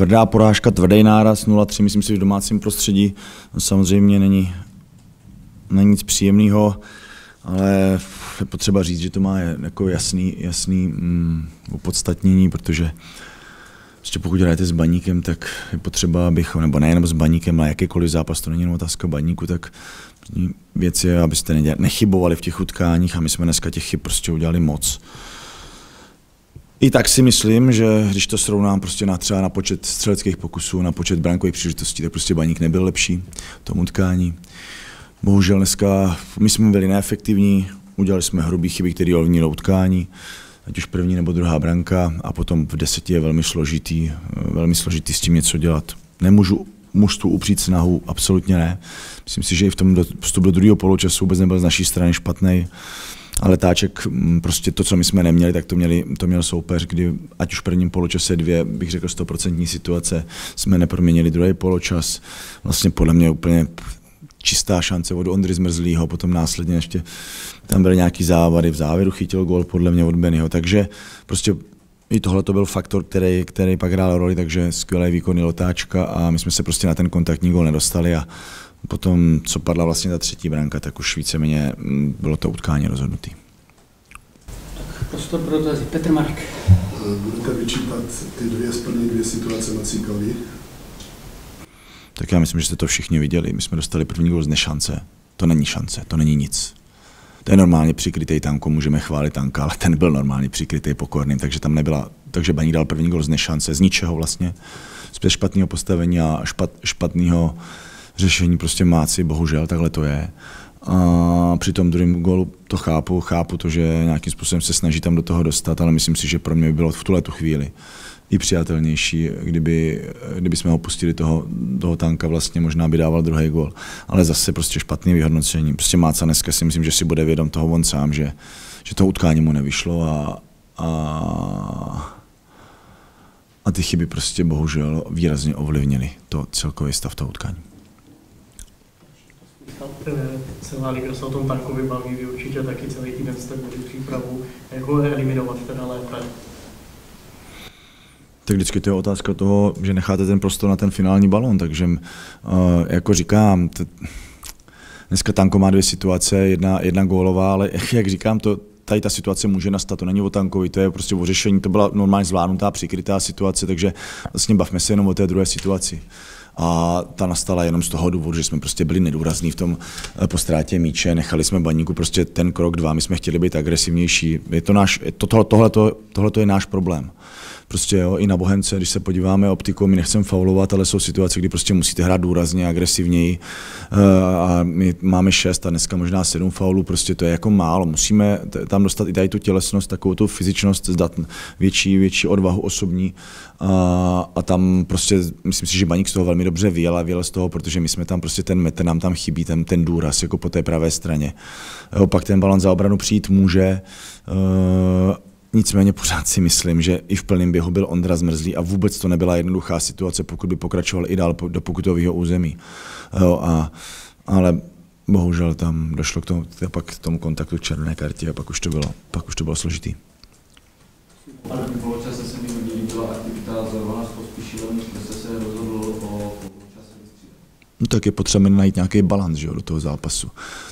tvrdá porážka, tvrdý náraz 0-3, myslím si, že v domácím prostředí samozřejmě není, není nic příjemného, ale je potřeba říct, že to má jako jasný, jasný mm, opodstatnění, protože Prostě pokud hrajete s baníkem, tak je potřeba, abychom, nebo nejenom s baníkem, ale jakýkoliv zápas, to není jenom otázka baníku, tak věc je, abyste nechybovali v těch utkáních a my jsme dneska těch chyb prostě udělali moc. I tak si myslím, že když to srovnám prostě na třeba na počet střeleckých pokusů, na počet brankových příležitostí, tak prostě baník nebyl lepší v tom utkání. Bohužel dneska my jsme byli neefektivní, udělali jsme hrubý chyby, které ovlivnily utkání ať už první nebo druhá branka a potom v deseti je velmi složitý, velmi složitý s tím něco dělat. Nemůžu mužstvu upřít snahu, absolutně ne. Myslím si, že i v tom vstup do druhého poločasu vůbec nebyl z naší strany špatný. Ale táček, mm, prostě to, co my jsme neměli, tak to, měli, to měl soupeř, kdy ať už v prvním poločase dvě, bych řekl, stoprocentní situace, jsme neproměnili druhý poločas. Vlastně podle mě úplně čistá šance od Ondry Zmrzlýho, potom následně ještě tam byly nějaký závady, v závěru chytil gol podle mě od Bennyho, takže prostě i tohle to byl faktor, který, který pak hrál roli, takže skvělý výkonný lotáčka a my jsme se prostě na ten kontaktní gol nedostali a potom, co padla vlastně ta třetí branka, tak už víceméně mm, bylo to utkání rozhodnutý. Tak prostor pro dotazy. Petr Marek. Budete vyčítat ty dvě splně dvě situace na Cíkovi? Tak já myslím, že jste to všichni viděli. My jsme dostali první gol z nešance. To není šance, to není nic. To je normálně přikrytý tanko, můžeme chválit tanka, ale ten byl normálně přikrytý pokorným, takže tam nebyla, takže Baník dal první gol z nešance, z ničeho vlastně, z špatného postavení a špat, špatného řešení prostě máci, bohužel, takhle to je. A při tom druhém golu to chápu, chápu to, že nějakým způsobem se snaží tam do toho dostat, ale myslím si, že pro mě by bylo v tuhle tu chvíli i přijatelnější, kdyby, kdyby jsme ho pustili toho, toho tanka, vlastně možná by dával druhý gol. Ale zase prostě špatný vyhodnocení. Prostě Máca dneska si myslím, že si bude vědom toho on sám, že, že to utkání mu nevyšlo a, a, a ty chyby prostě bohužel výrazně ovlivnily to celkový stav toho utkání. Celá liga se o tom tankovi baví, vy určitě taky celý týden jste měli přípravu, jak ho eliminovat teda lépe tak vždycky to je otázka toho, že necháte ten prostor na ten finální balon, takže uh, jako říkám, t- dneska Tanko má dvě situace, jedna, jedna gólová, ale jak říkám, to, tady ta situace může nastat, to není o tankovi, to je prostě o řešení, to byla normálně zvládnutá, přikrytá situace, takže vlastně bavme se jenom o té druhé situaci. A ta nastala jenom z toho důvodu, že jsme prostě byli nedůrazní v tom eh, po ztrátě míče, nechali jsme baníku prostě ten krok dva, my jsme chtěli být agresivnější. Je to náš, to, tohle je náš problém. Prostě jo, i na Bohemce, když se podíváme optikou, my nechceme faulovat, ale jsou situace, kdy prostě musíte hrát důrazně, agresivněji. Eh, a my máme šest a dneska možná sedm faulů, prostě to je jako málo. Musíme tam dostat i tady tu tělesnost, takovou tu fyzičnost, zdat větší, větší odvahu osobní a, a tam prostě, myslím si, že Baník z toho velmi dobře vyjel a vyjel z toho, protože my jsme tam prostě ten metr, nám tam chybí ten, ten důraz jako po té pravé straně. Jo, pak ten balon za obranu přijít může, uh, Nicméně pořád si myslím, že i v plném běhu byl Ondra zmrzlý a vůbec to nebyla jednoduchá situace, pokud by pokračoval i dál do pokutového území. Jo, a, ale bohužel tam došlo k tomu, pak k tomu kontaktu k červené kartě a pak už to bylo, pak už to bylo složitý. No tak je potřeba najít nějaký balans že jo, do toho zápasu.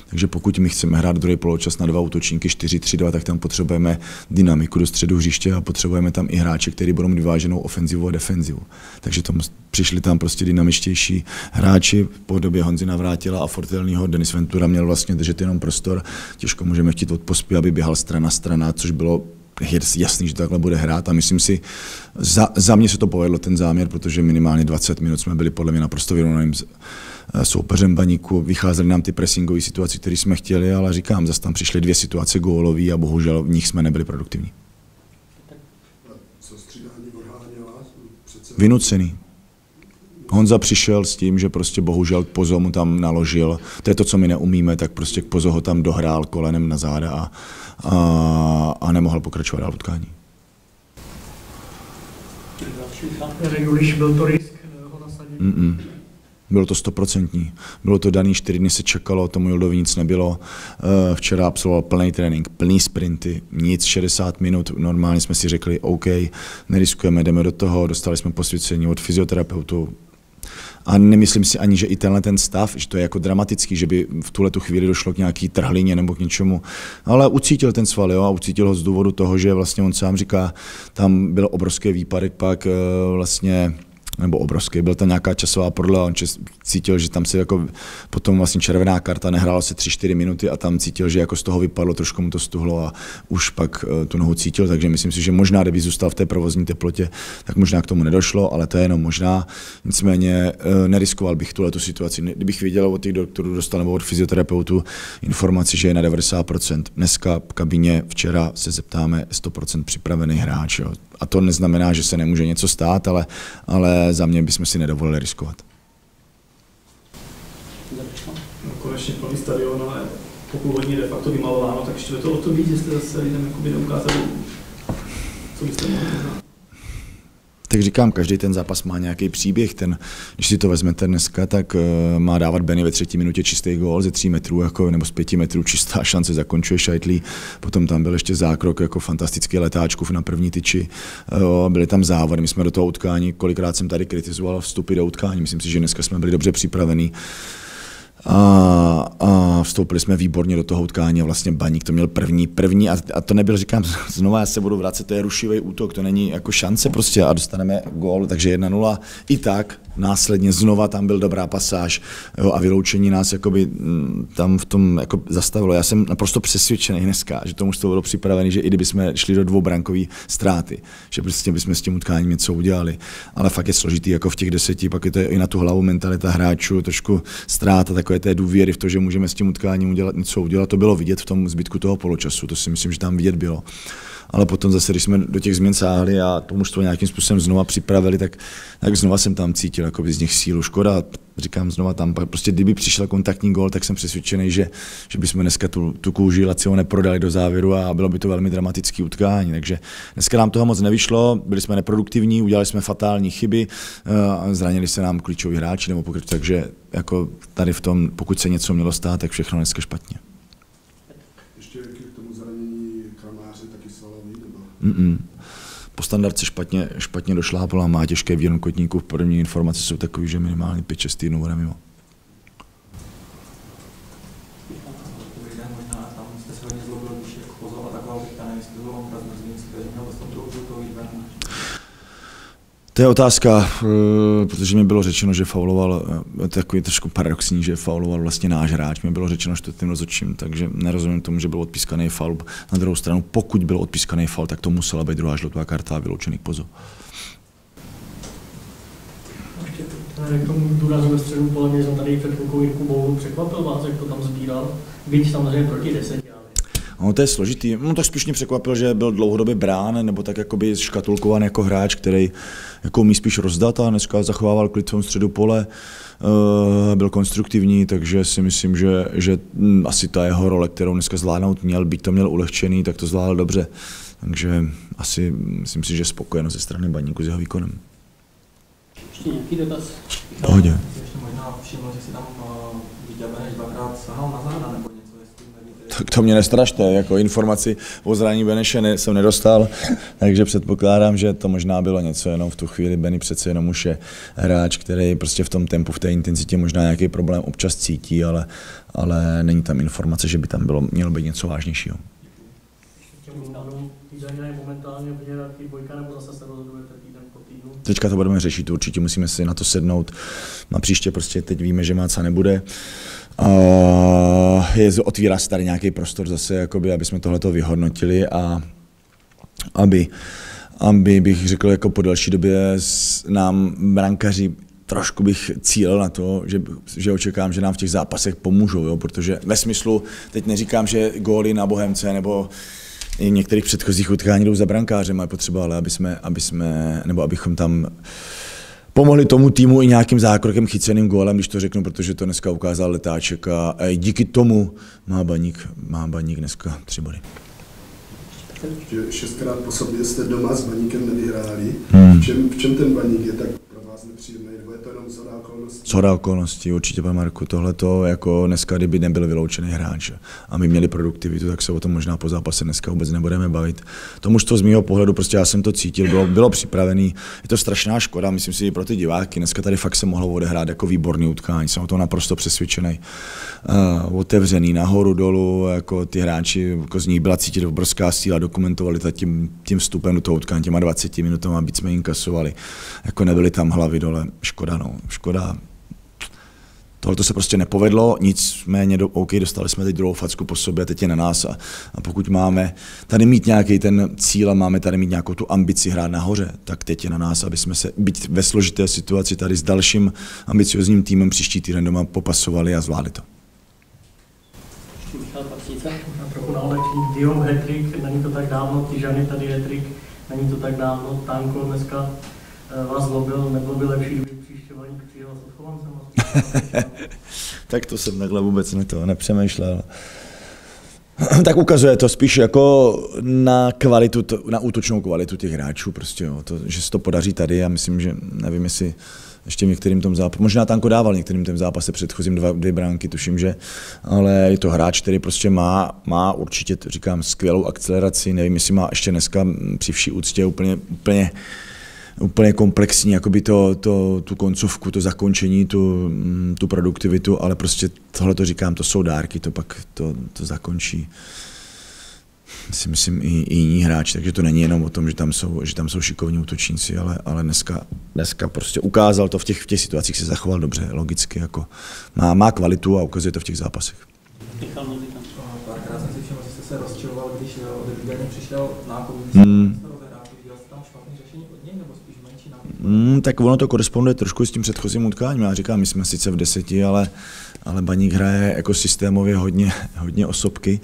Takže pokud my chceme hrát druhý poločas na dva útočníky 4-3-2, tak tam potřebujeme dynamiku do středu hřiště a potřebujeme tam i hráče, kteří budou mít vyváženou ofenzivu a defenzivu. Takže tam přišli tam prostě dynamičtější hráči po době Honzi Navrátila a Fortelního. Denis Ventura měl vlastně držet jenom prostor. Těžko můžeme chtít od pospy, aby běhal strana strana, což bylo je jasný, že takhle bude hrát a myslím si, za, za mě se to povedlo ten záměr, protože minimálně 20 minut jsme byli podle mě naprosto vyrovnaným eh, soupeřem baníku, vycházely nám ty pressingové situace, které jsme chtěli, ale říkám, zase tam přišly dvě situace gólové a bohužel v nich jsme nebyli produktivní. Vynucený. Honza přišel s tím, že prostě bohužel Pozo mu tam naložil. To je to, co my neumíme, tak prostě k Pozo ho tam dohrál kolenem na záda a, a, a nemohl pokračovat dál utkání. To? Mm-mm. Bylo to stoprocentní. Bylo to daný, čtyři dny se čekalo, tomu Joldovi nic nebylo. Eh, Včera absolvoval plný trénink, plný sprinty, nic, 60 minut. Normálně jsme si řekli, OK, neriskujeme, jdeme do toho, dostali jsme posvěcení od fyzioterapeutu, a nemyslím si ani, že i tenhle ten stav, že to je jako dramatický, že by v tuhle tu chvíli došlo k nějaký trhlině nebo k něčemu. Ale ucítil ten sval, jo, a ucítil ho z důvodu toho, že vlastně on sám říká, tam byl obrovský výpadek pak eh, vlastně nebo obrovský, byl tam nějaká časová prodleva, on cítil, že tam se jako potom vlastně červená karta, nehrálo se 3-4 minuty a tam cítil, že jako z toho vypadlo, trošku mu to stuhlo a už pak uh, tu nohu cítil, takže myslím si, že možná, kdyby zůstal v té provozní teplotě, tak možná k tomu nedošlo, ale to je jenom možná. Nicméně uh, neriskoval bych tuhle tu situaci. Kdybych viděl od těch doktorů, dostal nebo od fyzioterapeutu informaci, že je na 90%. Dneska v kabině, včera se zeptáme 100% připravený hráč. Jo. A to neznamená, že se nemůže něco stát, ale, ale za mě bychom si nedovolili riskovat. No, konečně plný stadion, ale pokud hodně de facto vymalováno, tak štve to o to víc, jste zase lidem neukázali, co byste mohli znát. Tak říkám, každý ten zápas má nějaký příběh. Ten, když si to vezmete dneska, tak uh, má dávat Benny ve třetí minutě čistý gól ze tří metrů jako, nebo z pěti metrů čistá šance, zakončuje Šajtlí. Potom tam byl ještě zákrok jako fantastický letáčkův na první tyči. Uh, byly tam závody, my jsme do toho utkání, kolikrát jsem tady kritizoval vstupy do utkání. Myslím si, že dneska jsme byli dobře připravení a, a vstoupili jsme výborně do toho utkání a vlastně Baník to měl první, první a, a to nebyl, říkám, znovu já se budu vracet, to je rušivý útok, to není jako šance prostě a dostaneme gól, takže 1-0. I tak následně znova tam byl dobrá pasáž jo, a vyloučení nás jakoby, mm, tam v tom jako zastavilo. Já jsem naprosto přesvědčený dneska, že tomu to bylo připravený, že i kdyby jsme šli do dvoubrankové ztráty, že prostě bychom s tím utkáním něco udělali. Ale fakt je složitý jako v těch deseti, pak je to i na tu hlavu mentalita hráčů, trošku ztráta takové té důvěry v to, že můžeme s tím utkáním udělat něco udělat. To bylo vidět v tom zbytku toho poločasu, to si myslím, že tam vidět bylo ale potom zase, když jsme do těch změn sáhli a to mužstvo nějakým způsobem znova připravili, tak, tak znova jsem tam cítil jakoby z nich sílu. Škoda, říkám znova tam, prostě kdyby přišel kontaktní gol, tak jsem přesvědčený, že, že bychom dneska tu, tu kůži Lacio neprodali do závěru a bylo by to velmi dramatický utkání. Takže dneska nám toho moc nevyšlo, byli jsme neproduktivní, udělali jsme fatální chyby, eh, zranili se nám klíčoví hráči, nebo pokud, takže jako tady v tom, pokud se něco mělo stát, tak všechno dneska špatně. Ještě k tomu zranění kramáře taky svalový, nebo? Mm-mm. Po standardce špatně, špatně došlápala, má těžké v jednom kotníku. První informace jsou takové, že minimálně 5-6 týdnů bude mimo. Dobrý den, možná tam jste se hodně zlobil, když jako pozval atakoval teďka, nevím, jestli to bylo obraz Mrzlínský, takže měl dostat druhou žlutou ven. To je otázka, eh, protože mi bylo řečeno, že fauloval, eh, takový trošku paradoxní, že fauloval vlastně náš hráč. Mi bylo řečeno, že tím rozhodčím, takže nerozumím tomu, že byl odpískaný faul. Na druhou stranu, pokud byl odpískaný faul, tak to musela být druhá žlutá karta a vyloučený pozo. Ještě k tomu důrazu ve středu pole, mě jsem tady před chvilkou Jirku Boulu překvapil vás, jak to tam sbíral. Byť samozřejmě proti deseti, No to je složitý. No to spíš mě překvapil, že byl dlouhodobě brán, nebo tak jakoby škatulkován jako hráč, který jako umí spíš rozdat a dneska zachovával klid v středu pole, uh, byl konstruktivní, takže si myslím, že, že hm, asi ta jeho role, kterou dneska zvládnout měl, byť to měl ulehčený, tak to zvládl dobře. Takže asi myslím si, že spokojenost ze strany baníku s jeho výkonem. Ještě nějaký dotaz? Pohodě. Ještě možná všiml, že si tam uh, Vítě Beneš dvakrát sahal na záda, nebo něco, jestli nevíte. Tak to mě nestrašte, jako informaci o zranění Beneše ne, jsem nedostal, takže předpokládám, že to možná bylo něco jenom v tu chvíli. Benny přece jenom už je hráč, který prostě v tom tempu, v té intenzitě možná nějaký problém občas cítí, ale, ale není tam informace, že by tam bylo, mělo být něco vážnějšího. Teďka to budeme řešit, určitě musíme si na to sednout. Na příště prostě teď víme, že Máca nebude. A je, otvírá se tady nějaký prostor zase, jakoby, aby jsme tohleto vyhodnotili a aby, aby bych řekl, jako po další době s, nám brankaři trošku bych cílil na to, že, že očekám, že nám v těch zápasech pomůžou, jo? protože ve smyslu, teď neříkám, že góly na Bohemce nebo i některých předchozích utkání jdou za brankářem, ale potřeba, ale aby jsme, aby jsme, nebo abychom tam pomohli tomu týmu i nějakým zákrokem chyceným gólem, když to řeknu, protože to dneska ukázal letáček a, a díky tomu má baník, má baník dneska tři body. Že šestkrát po sobě jste doma s baníkem nevyhráli. Hmm. V, čem, v čem ten baník je tak vás nepříjemný, nebo je to jenom zhoda okolností? Shoda okolností, určitě, pane Marku. Tohle to jako dneska, kdyby nebyl vyloučený hráč a my měli produktivitu, tak se o tom možná po zápase dneska vůbec nebudeme bavit. To to z mého pohledu, prostě já jsem to cítil, bylo, bylo připravený. Je to strašná škoda, myslím si, i pro ty diváky. Dneska tady fakt se mohlo odehrát jako výborný utkání, jsem o tom naprosto přesvědčený. Uh, otevřený nahoru, dolů, jako ty hráči, jako z nich byla cítit obrovská síla, dokumentovali to tím, tím vstupem do toho utkání, těma 20 minutama, byť jsme inkasovali. Jako nebyly tam hlavy dole, škoda, no, škoda. Tohle to se prostě nepovedlo, nicméně do, OK, dostali jsme teď druhou facku po sobě, teď je na nás a, a pokud máme tady mít nějaký ten cíl a máme tady mít nějakou tu ambici hrát nahoře, tak teď je na nás, aby jsme se, být ve složité situaci tady s dalším ambiciozním týmem příští týden doma popasovali a zvládli to. Michal Pacíce, trochu na. Dion není to tak dávno, Tyžany tady Hetrik, není to tak dávno, Tanko dneska vás zlobil, nebylo by lepší, kdyby příště Vaník přijel s odchovancem? tak to jsem takhle vůbec ne to nepřemýšlel. tak ukazuje to spíš jako na kvalitu, na útočnou kvalitu těch hráčů, prostě jo. To, že se to podaří tady a myslím, že nevím, jestli ještě některým tom zápase, možná Tanko dával některým tom zápase předchozím dva, dvě bránky, tuším, že, ale je to hráč, který prostě má, má určitě, říkám, skvělou akceleraci, nevím, jestli má ještě dneska při vší úctě úplně, úplně úplně komplexní, jakoby to, to, tu koncovku, to zakončení, tu, tu produktivitu, ale prostě tohle to říkám, to jsou dárky, to pak to, to zakončí si myslím i, i jiní hráči, takže to není jenom o tom, že tam jsou, že tam jsou šikovní útočníci, ale, ale dneska, dneska prostě ukázal to v těch, v těch situacích, se zachoval dobře, logicky, jako má, má kvalitu a ukazuje to v těch zápasech. Párkrát jsem si všiml, že jste se rozčiloval, když od přišel nákup, hmm. Hmm, tak ono to koresponduje trošku s tím předchozím utkáním. Já říkám, my jsme sice v deseti, ale, ale Baník hraje jako systémově hodně, hodně osobky.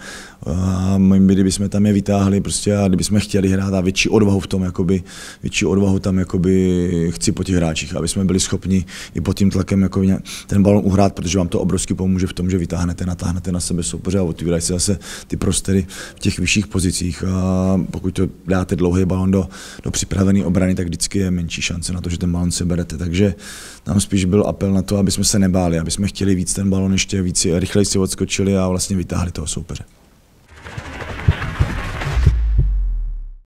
A my, kdybychom tam je vytáhli prostě a kdybychom chtěli hrát a větší odvahu v tom, jakoby, větší odvahu tam jakoby chci po těch hráčích, aby jsme byli schopni i pod tím tlakem jako ten balon uhrát, protože vám to obrovsky pomůže v tom, že vytáhnete, natáhnete na sebe soupeře a otvírají se zase ty prostory v těch vyšších pozicích. A pokud to dáte dlouhý balon do, do připravené obrany, tak vždycky je menší šance na to, že ten balon se berete. Takže tam spíš byl apel na to, aby jsme se nebáli, aby jsme chtěli víc ten balon ještě víc, rychleji si odskočili a vlastně vytáhli toho soupeře.